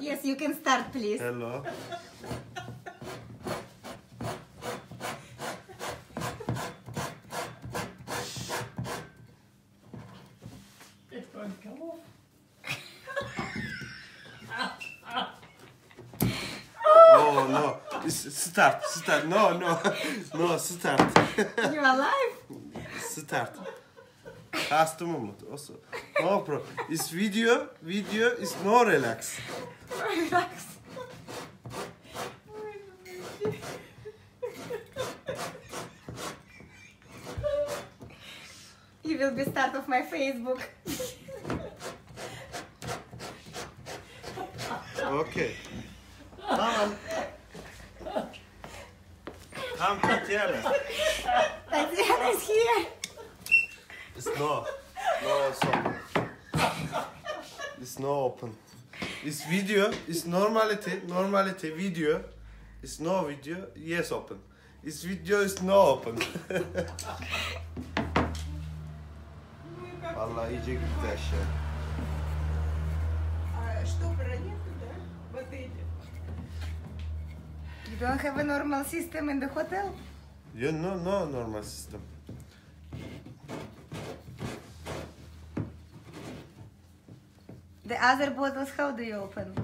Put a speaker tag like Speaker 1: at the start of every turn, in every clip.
Speaker 1: Yes, you can start, please.
Speaker 2: Hello.
Speaker 3: It won't come off.
Speaker 2: Oh no. It's start. Start. No, no. No, start.
Speaker 1: You're alive?
Speaker 2: Start. Kastım Umut. Also. No problem. It's video. Video is no relax.
Speaker 1: Relax. You will be start of my Facebook.
Speaker 2: Okay. Tamam. Tamam Tatiana.
Speaker 1: Tatiana is here.
Speaker 2: It's no. No it's open It's no open. It's video. It's normality. Normality video. It's no video. Yes open. It's video is no open. Vallahi iyice gitti aşağı.
Speaker 4: А штопора нету, да? В отеле?
Speaker 1: You don't have a normal system in the hotel?
Speaker 2: You no no normal system.
Speaker 1: The other bottles, how do you open?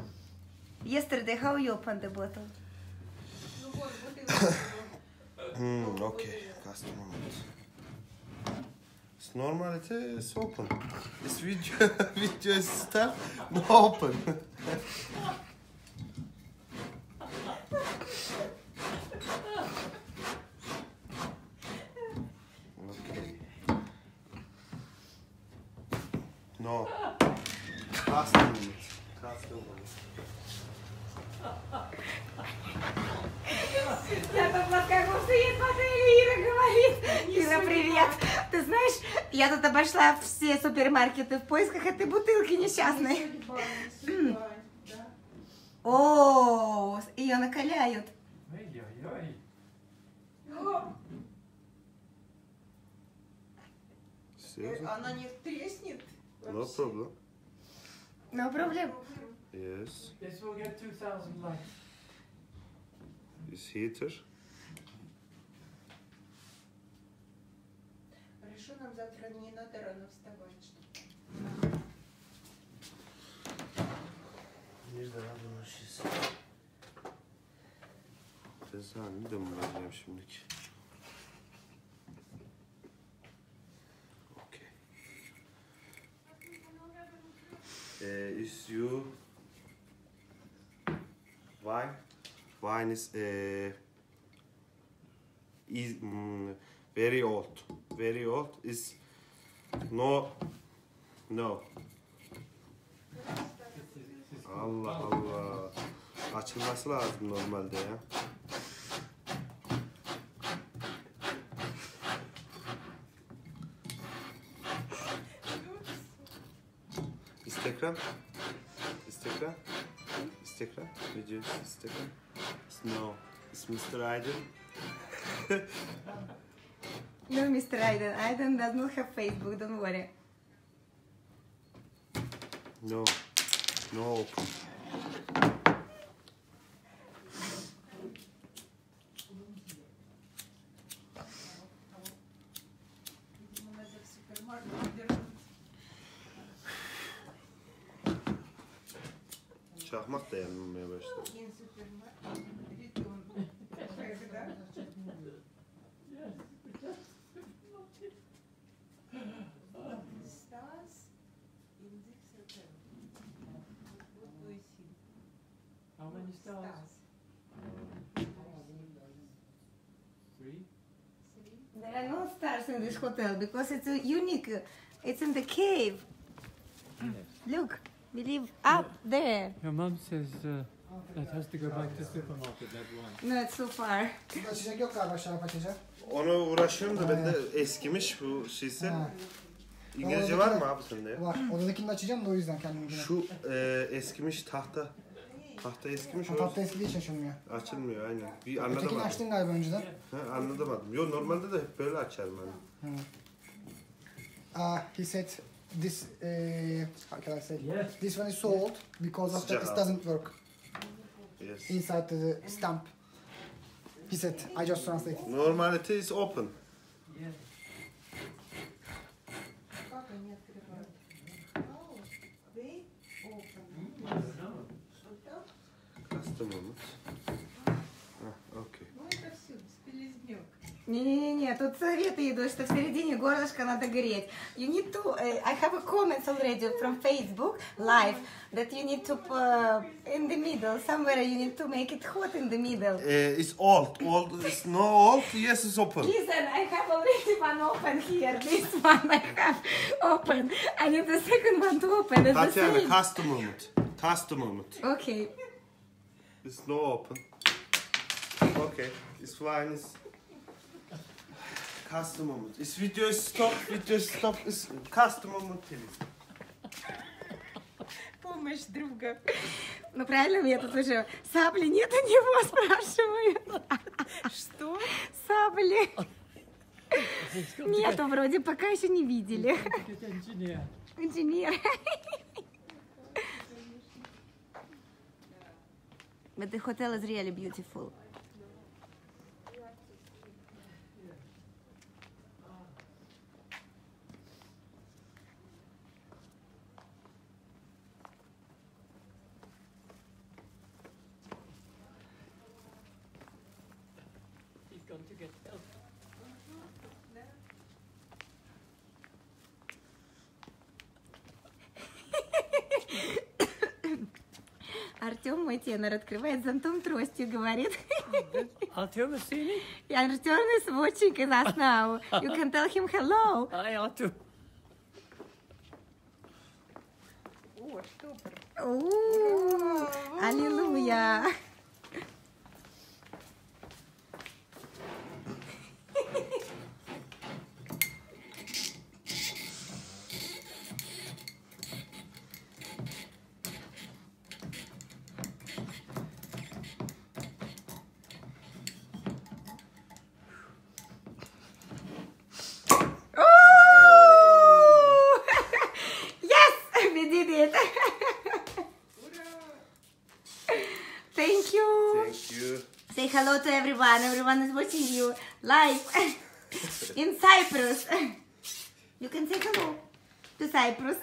Speaker 1: Yesterday, how you open the bottle?
Speaker 2: mm, okay, just a moment. It's normal, it is open. This video, video is still not open. okay. No. Красный умница. Красный умница.
Speaker 1: Я тут плоскогубцы ей смотрели, Ира говорит. Ира, привет. Ты знаешь, я тут обошла все супермаркеты в поисках этой бутылки несчастной. О, ее накаляют.
Speaker 4: Э, она не треснет? Вообще.
Speaker 2: No problem.
Speaker 1: No problem.
Speaker 2: Yes.
Speaker 3: This will get 2,000 likes.
Speaker 2: Is heater.
Speaker 4: Решу нам завтра не надо рано вставать. чтоб-
Speaker 2: Nerede lan bunun şişesi? Cezanı da mı vereceğim şimdiki? İs you wine? Wine is uh, is mm, very old. Very old is no no. Allah Allah. Açılması lazım normalde ya. Instagram. Instagram. Instagram. Video sticker. No. It's Mr. Aydın.
Speaker 1: No, Mr. Aiden. Aiden does not have Facebook, don't worry.
Speaker 2: No. No Şahmat da başladı.
Speaker 1: There are no stars in this hotel because it's a unique. It's in the cave. Yes. Look. We live up there.
Speaker 3: Your mum says uh, that has to go back to supermarket, that wine.
Speaker 1: No, it's so far.
Speaker 5: Açacak yok galiba şarap açacak.
Speaker 2: Ona uğraşıyorum da bende eskimiş bu.
Speaker 5: Ha,
Speaker 2: İngilizce var mı abi sende ya?
Speaker 5: var. Odadakini de açacağım da o yüzden kendim yine.
Speaker 2: Şu e, eskimiş tahta. Tahta eskimiş
Speaker 5: Ha,
Speaker 2: o
Speaker 5: tatlı eskidiği için açılmıyor.
Speaker 2: açılmıyor aynen. Bir
Speaker 5: Ötekini
Speaker 2: anlatamadım.
Speaker 5: açtın galiba önceden.
Speaker 2: Ha, anlatamadım. Yo normalde de hep böyle açarım hani.
Speaker 5: Uh, he said this uh, how can I say?
Speaker 3: Yeah.
Speaker 5: This one is sold old because after it doesn't work.
Speaker 2: Yes.
Speaker 5: Inside the stamp. He said, I just translate.
Speaker 2: Normality is open.
Speaker 4: Yeah. Oh, Customer?
Speaker 1: Не-не-не, тут советы идут, что в середине горлышка надо греть. You need to, uh, I have a comments already from Facebook live that you need to uh, in the middle, somewhere you need to make it hot in the middle.
Speaker 2: Uh, it's old. Old is no old. Yes, it's open.
Speaker 1: Listen, I have already one open here. This one I have open. I need the second one to open. It's the
Speaker 2: Tatiana,
Speaker 1: same.
Speaker 2: custom moment. Custom moment.
Speaker 1: Okay.
Speaker 2: It's no open. Okay. It's fine. It's custom moment. It's video stop. Video stop. It's custom moment. please.
Speaker 1: Помощь друга. Ну правильно мне тут уже сабли нет у него, спрашивают. Что? Сабли. Нету вроде, пока еще не видели.
Speaker 3: Engineer.
Speaker 1: Инженер. But the hotel is really beautiful.
Speaker 3: He's going to get help.
Speaker 1: Артем, мой тенор, открывает зонтом тростью, говорит.
Speaker 3: Has seen it.
Speaker 1: Артем is watching us now. You can tell him hello.
Speaker 3: Hi, Artyom.
Speaker 4: О, штопор.
Speaker 1: Аллилуйя. Ooh! Yes, we did it. Thank you.
Speaker 2: Thank you.
Speaker 1: Say hello to everyone. Everyone is watching you live in Cyprus. You can say hello to Cyprus.